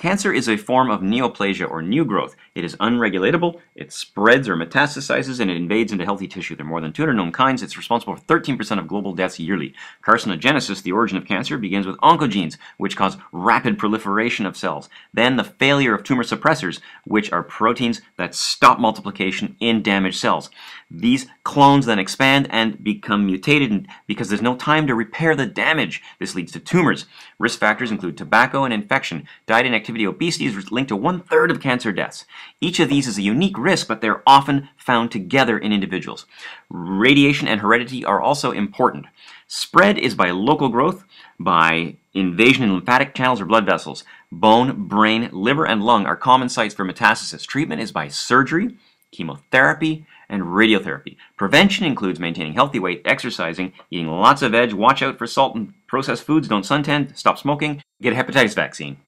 Cancer is a form of neoplasia or new growth. It is unregulatable, it spreads or metastasizes, and it invades into healthy tissue. There are more than 200 known kinds. It's responsible for 13% of global deaths yearly. Carcinogenesis, the origin of cancer, begins with oncogenes, which cause rapid proliferation of cells. Then the failure of tumor suppressors, which are proteins that stop multiplication in damaged cells. These clones then expand and become mutated because there's no time to repair the damage. This leads to tumors. Risk factors include tobacco and infection, diet and activity obesity is linked to one third of cancer deaths. Each of these is a unique risk, but they're often found together in individuals. Radiation and heredity are also important. Spread is by local growth, by invasion in lymphatic channels or blood vessels. Bone, brain, liver, and lung are common sites for metastasis. Treatment is by surgery, chemotherapy, and radiotherapy. Prevention includes maintaining healthy weight, exercising, eating lots of veg, watch out for salt and processed foods, don't suntan, stop smoking, get a hepatitis vaccine.